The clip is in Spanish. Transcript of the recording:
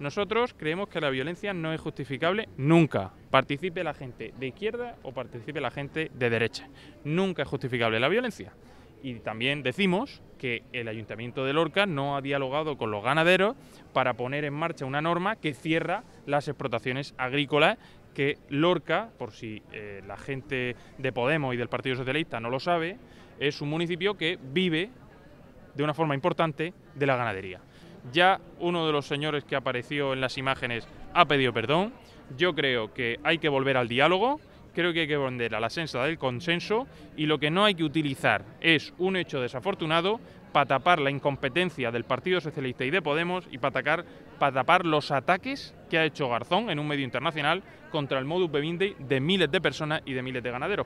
Nosotros creemos que la violencia no es justificable nunca. Participe la gente de izquierda o participe la gente de derecha. Nunca es justificable la violencia. Y también decimos que el Ayuntamiento de Lorca no ha dialogado con los ganaderos para poner en marcha una norma que cierra las explotaciones agrícolas que Lorca, por si eh, la gente de Podemos y del Partido Socialista no lo sabe, es un municipio que vive de una forma importante de la ganadería. Ya uno de los señores que apareció en las imágenes ha pedido perdón. Yo creo que hay que volver al diálogo, creo que hay que volver a la sensa del consenso y lo que no hay que utilizar es un hecho desafortunado para tapar la incompetencia del Partido Socialista y de Podemos y para, para tapar los ataques que ha hecho Garzón en un medio internacional contra el modus vivendi de miles de personas y de miles de ganaderos.